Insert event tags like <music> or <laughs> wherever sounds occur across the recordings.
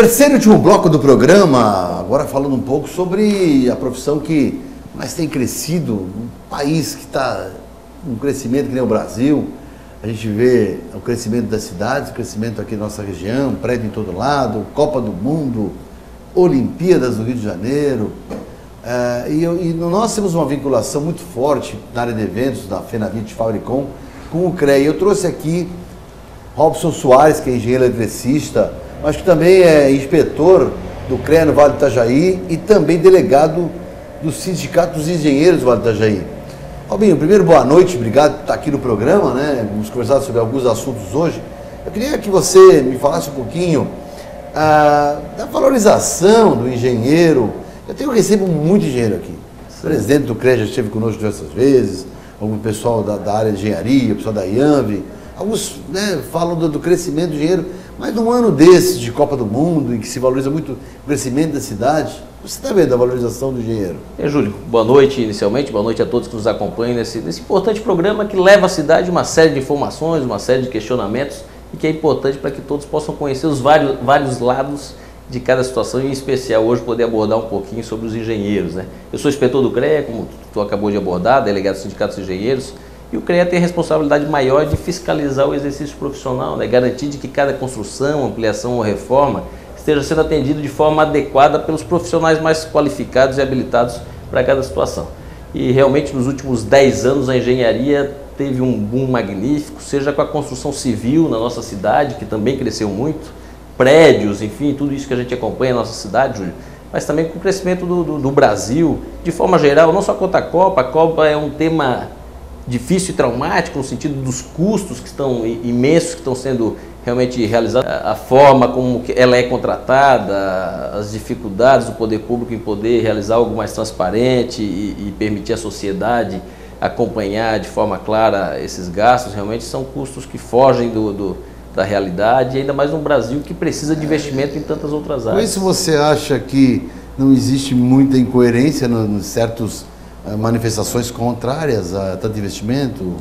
Terceiro e último bloco do programa, agora falando um pouco sobre a profissão que mais tem crescido, um país que está um crescimento que nem o Brasil. A gente vê o crescimento das cidades, o crescimento aqui na nossa região, prédio em todo lado, Copa do Mundo, Olimpíadas do Rio de Janeiro. É, e, e, nós temos uma vinculação muito forte na área de eventos da Fenavit Fabricom com o CREA. Eu trouxe aqui Robson Soares, que é engenheiro eletricista, mas que também é inspetor do CREA no Vale do Itajaí e também delegado do Sindicato dos Engenheiros do Vale do Itajaí. Robinho, primeiro boa noite, obrigado por estar aqui no programa, né? Vamos conversar sobre alguns assuntos hoje. Eu queria que você me falasse um pouquinho ah, da valorização do engenheiro. Eu tenho recebo muito engenheiro aqui. O presidente do CREA já esteve conosco diversas vezes, algum pessoal da, da área de engenharia, o pessoal da IANV. Alguns né, falam do, do crescimento do engenheiro. Mas num ano desse de Copa do Mundo, em que se valoriza muito o crescimento da cidade, você está vendo a valorização do engenheiro? É, Júlio, boa noite inicialmente, boa noite a todos que nos acompanham nesse, nesse importante programa que leva à cidade uma série de informações, uma série de questionamentos e que é importante para que todos possam conhecer os vários, vários lados de cada situação, e em especial hoje poder abordar um pouquinho sobre os engenheiros. Né? Eu sou inspetor do CREA, como tu acabou de abordar, delegado do Sindicato dos Engenheiros, e o CREA tem a responsabilidade maior de fiscalizar o exercício profissional, né? garantir de que cada construção, ampliação ou reforma esteja sendo atendido de forma adequada pelos profissionais mais qualificados e habilitados para cada situação. E realmente nos últimos 10 anos a engenharia teve um boom magnífico, seja com a construção civil na nossa cidade, que também cresceu muito, prédios, enfim, tudo isso que a gente acompanha na nossa cidade, Júlio, mas também com o crescimento do, do, do Brasil, de forma geral, não só quanto à Copa, a Copa é um tema difícil e traumático no sentido dos custos que estão imensos que estão sendo realmente realizados, a forma como ela é contratada, as dificuldades do poder público em poder realizar algo mais transparente e, e permitir à sociedade acompanhar de forma clara esses gastos, realmente são custos que fogem do, do da realidade, ainda mais no Brasil que precisa de investimento em tantas outras áreas. Por isso você acha que não existe muita incoerência nos certos manifestações contrárias a tanto investimento?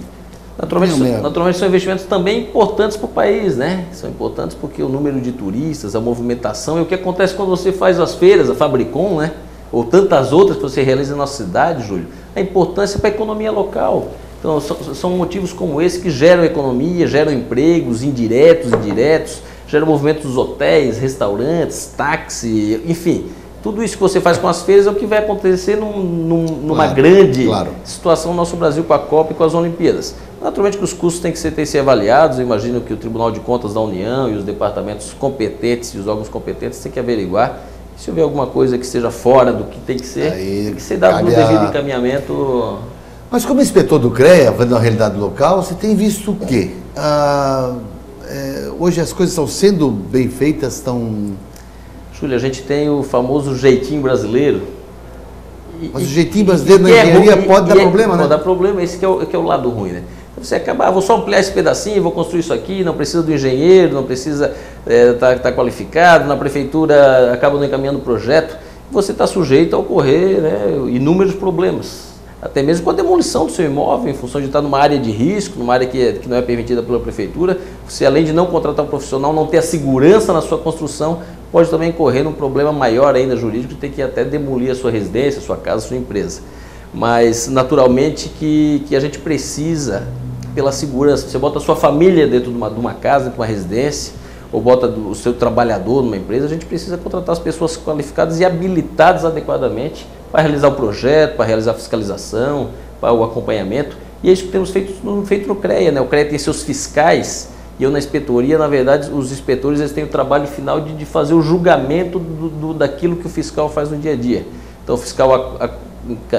Naturalmente, naturalmente são investimentos também importantes para o país, né? São importantes porque o número de turistas, a movimentação e o que acontece quando você faz as feiras, a Fabricom, né? Ou tantas outras que você realiza na nossa cidade, Júlio. A importância para a economia local. Então, são, são motivos como esse que geram economia, geram empregos indiretos e diretos, geram movimento dos hotéis, restaurantes, táxi, enfim tudo isso que você faz com as feiras é o que vai acontecer num, num, numa claro, grande claro. situação no nosso Brasil com a Copa e com as Olimpíadas. Naturalmente que os custos têm que ser, têm que ser avaliados, eu imagino que o Tribunal de Contas da União e os departamentos competentes e os órgãos competentes têm que averiguar. Se houver alguma coisa que esteja fora do que tem que ser, Aí, tem que ser dado no devido a... encaminhamento. Mas como inspetor do CREA, vendo a realidade local, você tem visto o quê? Ah, é, hoje as coisas estão sendo bem feitas, estão Júlia, a gente tem o famoso jeitinho brasileiro. Mas o jeitinho brasileiro na é engenharia é, pode dar é, problema, né? Pode dar problema, esse que é o, que é o lado ruim, né? Então você acaba, ah, vou só ampliar esse pedacinho, vou construir isso aqui, não precisa do engenheiro, não precisa estar é, tá, tá qualificado, na prefeitura acaba não encaminhando o projeto, você está sujeito a ocorrer né, inúmeros problemas até mesmo com a demolição do seu imóvel, em função de estar numa área de risco, numa área que, é, que não é permitida pela prefeitura, você além de não contratar um profissional, não ter a segurança na sua construção, pode também correr num problema maior ainda jurídico de ter que até demolir a sua residência, a sua casa, a sua empresa. Mas naturalmente que, que a gente precisa, pela segurança, você bota a sua família dentro de uma, de uma casa, de uma residência, ou bota do, o seu trabalhador numa empresa, a gente precisa contratar as pessoas qualificadas e habilitadas adequadamente para realizar o projeto, para realizar a fiscalização, para o acompanhamento. E é isso que temos feito no, feito no CREA. Né? O CREA tem seus fiscais e eu na inspetoria, na verdade, os inspetores eles têm o trabalho final de, de fazer o julgamento do, do, daquilo que o fiscal faz no dia a dia. Então o fiscal a, a,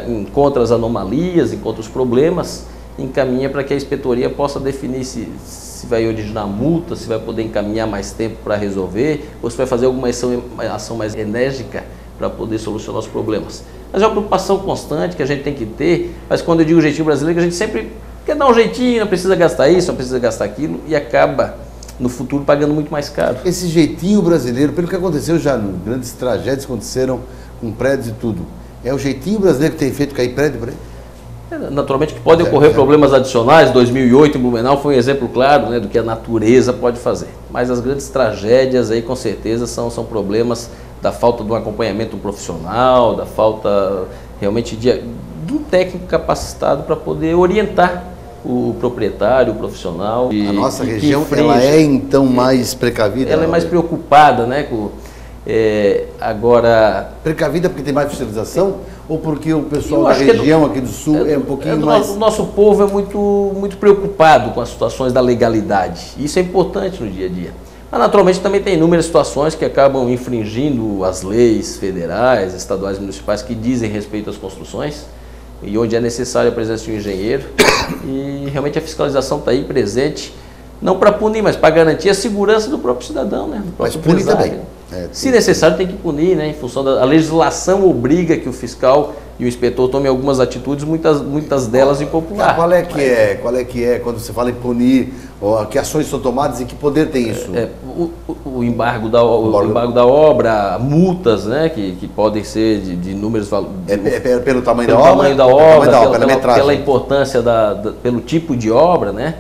encontra as anomalias, encontra os problemas, encaminha para que a inspetoria possa definir se, se vai originar multa, se vai poder encaminhar mais tempo para resolver, ou se vai fazer alguma ação, ação mais enérgica para poder solucionar os problemas. Mas é uma preocupação constante que a gente tem que ter, mas quando eu digo jeitinho brasileiro, a gente sempre quer dar um jeitinho, não precisa gastar isso, não precisa gastar aquilo, e acaba no futuro pagando muito mais caro. Esse jeitinho brasileiro, pelo que aconteceu já, grandes tragédias aconteceram com prédios e tudo, é o jeitinho brasileiro que tem feito cair prédio por aí? É, naturalmente que podem ocorrer problemas adicionais. 2008 em Blumenau foi um exemplo claro né, do que a natureza pode fazer. Mas as grandes tragédias aí com certeza são, são problemas da falta de um acompanhamento profissional, da falta realmente de, de um técnico capacitado para poder orientar o proprietário, o profissional. E, a nossa região ela é então mais precavida? Ela é mais preocupada, né? Com, é, agora. Precavida porque tem mais fiscalização ou porque o pessoal da região do, aqui do sul é, é um pouquinho é do, mais. O nosso povo é muito, muito preocupado com as situações da legalidade. Isso é importante no dia a dia. Mas naturalmente também tem inúmeras situações que acabam infringindo as leis federais, estaduais e municipais que dizem respeito às construções e onde é necessária a presença de um engenheiro. E realmente a fiscalização está aí presente, não para punir, mas para garantir a segurança do próprio cidadão, né? Do mas punir também. É, Se necessário, tem que punir, né? Em função da a legislação obriga que o fiscal e o inspetor tomem algumas atitudes, muitas, muitas delas impopulares. Qual é que é? Qual é que é quando você fala em punir? que ações são tomadas e que poder tem isso? É, o, o, embargo da, o, embargo da obra, multas, né, que, que podem ser de, de números valores. É, é, pelo tamanho pelo da obra? Da obra, tamanho da obra pela, pela, pela, importância da, da, pelo tipo de obra, né?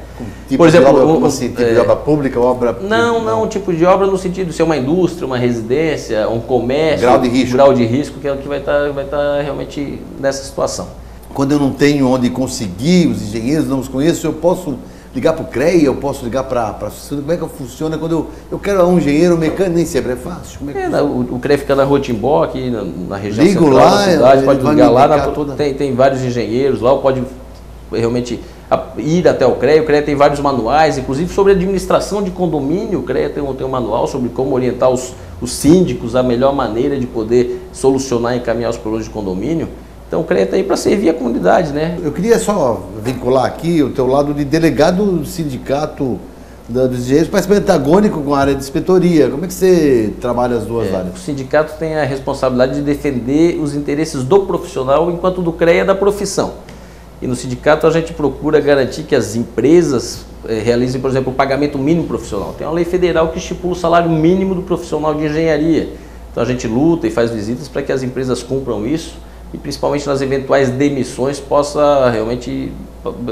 Tipo Por exemplo, de obra, como assim? Tipo é, de obra pública, obra. Não, não, tipo de obra no sentido de ser uma indústria, uma residência, um comércio. Grau de risco. Grau de risco, que é o que vai estar tá, vai tá realmente nessa situação. Quando eu não tenho onde conseguir, os engenheiros não os conheço, eu posso ligar para o CREA, eu posso ligar para a como é que funciona quando eu, eu quero um engenheiro mecânico, nem sempre é fácil. É é, o, o CREA fica na Rotimbó, aqui na, na região Ligo central lá, da cidade, pode ligar lá, na, toda... tem, tem vários engenheiros lá, pode realmente ir até o CREA, o CREA tem vários manuais, inclusive sobre administração de condomínio, o CREA tem um, tem um manual sobre como orientar os, os síndicos a melhor maneira de poder solucionar e encaminhar os problemas de condomínio. Então o CREA está aí para servir a comunidade, né? Eu queria só vincular aqui o teu lado de delegado do sindicato dos engenheiros, parece antagônico com a área de inspetoria. Como é que você trabalha as duas é, áreas? O sindicato tem a responsabilidade de defender os interesses do profissional, enquanto do CREA é da profissão. E no sindicato a gente procura garantir que as empresas eh, realizem, por exemplo, o pagamento mínimo profissional. Tem uma lei federal que estipula o salário mínimo do profissional de engenharia. Então a gente luta e faz visitas para que as empresas cumpram isso e principalmente nas eventuais demissões possa realmente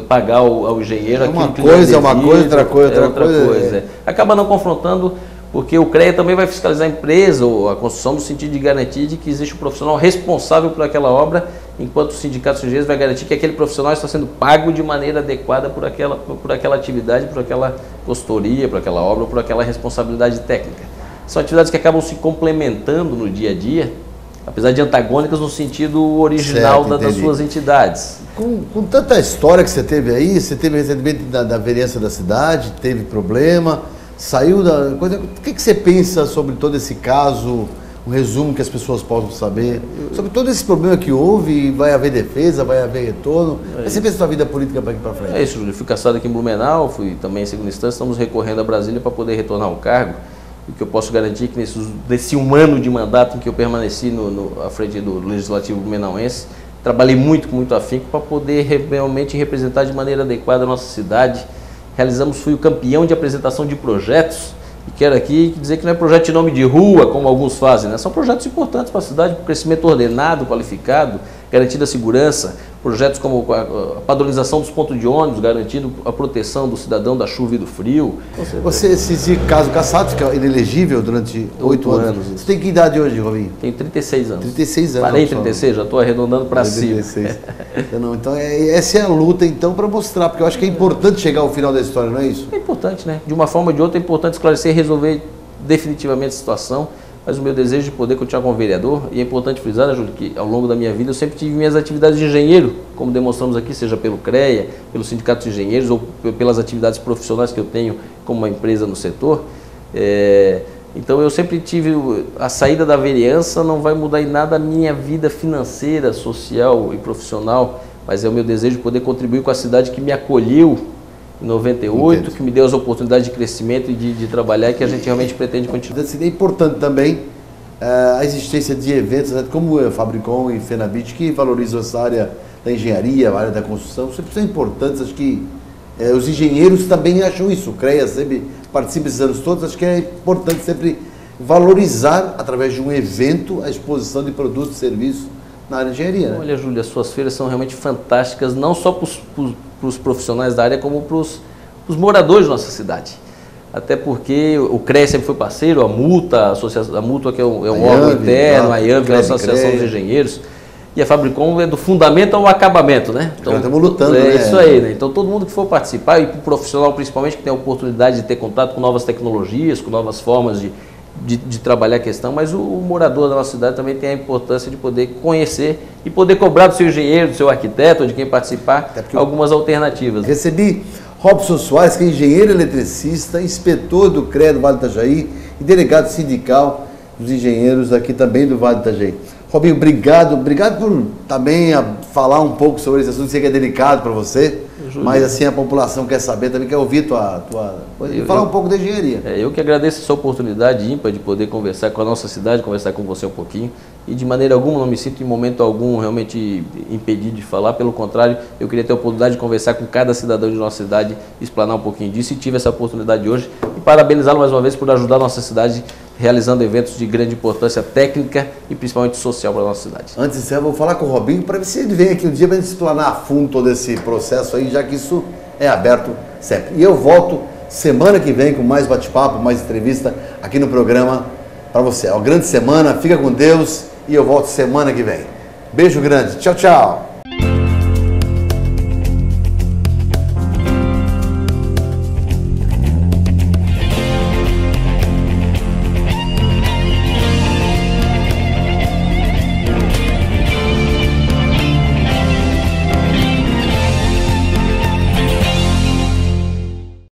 pagar ao, ao engenheiro é uma coisa é uma coisa outra coisa é outra coisa, coisa é. acaba não confrontando porque o CREA também vai fiscalizar a empresa ou a construção no sentido de garantir de que existe um profissional responsável por aquela obra, enquanto o sindicato de engenheiros vai garantir que aquele profissional está sendo pago de maneira adequada por aquela, por aquela atividade, por aquela consultoria, por aquela obra, por aquela responsabilidade técnica. São atividades que acabam se complementando no dia a dia apesar de antagônicas no sentido original certo, da, das suas entidades. Com, com, tanta história que você teve aí, você teve recentemente da, da vereança da cidade, teve problema, saiu da coisa. O que, que você pensa sobre todo esse caso? Um resumo que as pessoas possam saber sobre todo esse problema que houve, vai haver defesa, vai haver retorno. É você pensa sua vida política para aqui para frente? É isso, Júlio. Fui caçado aqui em Blumenau, fui também em segunda instância, estamos recorrendo a Brasília para poder retornar ao cargo o que eu posso garantir é que nesse, nesse um ano de mandato em que eu permaneci no, no, à frente do Legislativo Blumenauense, trabalhei muito, com muito afinco para poder realmente representar de maneira adequada a nossa cidade. Realizamos, fui o campeão de apresentação de projetos, e quero aqui dizer que não é projeto de nome de rua, como alguns fazem, né? são projetos importantes para a cidade, para o crescimento ordenado, qualificado, garantida a segurança, projetos como a padronização dos pontos de ônibus, garantindo a proteção do cidadão da chuva e do frio. Você, se caso caçado, fica inelegível durante oito anos. anos. Você tem que idade hoje, Robinho? Tenho 36 anos. 36 anos. Parei 36, já estou arredondando para cima. <laughs> não, então, é, essa é a luta, então, para mostrar, porque eu acho que é importante chegar ao final da história, não é isso? É importante, né? De uma forma ou de outra, é importante esclarecer e resolver definitivamente a situação mas o meu desejo de poder continuar como vereador, e é importante frisar, né, Júlio, que ao longo da minha vida eu sempre tive minhas atividades de engenheiro, como demonstramos aqui, seja pelo CREA, pelo Sindicato de Engenheiros ou pelas atividades profissionais que eu tenho como uma empresa no setor. É, então eu sempre tive a saída da vereança não vai mudar em nada a minha vida financeira, social e profissional, mas é o meu desejo de poder contribuir com a cidade que me acolheu 98, Entendo. que me deu as oportunidades de crescimento e de, de trabalhar, que a gente realmente pretende continuar. É importante também uh, a existência de eventos né, como o Fabricom e Fenabit, que valorizam essa área da engenharia, a área da construção, sempre são importantes, acho que uh, os engenheiros também acham isso, o CREA sempre participa esses anos todos, acho que é importante sempre valorizar, através de um evento, a exposição de produtos e serviços na área de engenharia. Né? Olha, Júlia, as suas feiras são realmente fantásticas, não só para os profissionais da área, como para os moradores da nossa cidade. Até porque o CREA sempre foi parceiro, a multa, a, associação, a multa que é um, é um órgão interno, a IANV, a Associação dos Engenheiros, e a Fabricom é do fundamento ao acabamento, né? Então, estamos lutando, é né? isso aí, né? Então todo mundo que for participar, e para o profissional principalmente, que tem a oportunidade de ter contato com novas tecnologias, com novas formas de, de, de, trabalhar a questão, mas o, o, morador da nossa cidade também tem a importância de poder conhecer e poder cobrar do seu engenheiro, do seu arquiteto, de quem participar, algumas alternativas. Recebi Robson Soares, que é engenheiro eletricista, inspetor do CREA do Vale do Itajaí e delegado sindical dos engenheiros aqui também do Vale do Itajaí. Robinho, obrigado, obrigado por também falar um pouco sobre esse assunto, sei que é delicado para você. Mas assim a população quer saber, também quer ouvir tua, tua eu, falar um pouco da engenharia. É, eu que agradeço essa oportunidade ímpar de poder conversar com a nossa cidade, conversar com você um pouquinho. E de maneira alguma, não me sinto em momento algum realmente impedido de falar. Pelo contrário, eu queria ter a oportunidade de conversar com cada cidadão de nossa cidade, explanar um pouquinho disso. E tive essa oportunidade hoje. E parabenizá-lo mais uma vez por ajudar a nossa cidade realizando eventos de grande importância técnica e principalmente social para a nossa cidade. Antes de encerrar, vou falar com o Robinho para ver se ele vem aqui um dia para a gente explanar a fundo todo esse processo aí, já que isso é aberto sempre. E eu volto semana que vem com mais bate-papo, mais entrevista aqui no programa para você. É uma grande semana, fica com Deus e eu volto semana que vem. Beijo grande, tchau, tchau.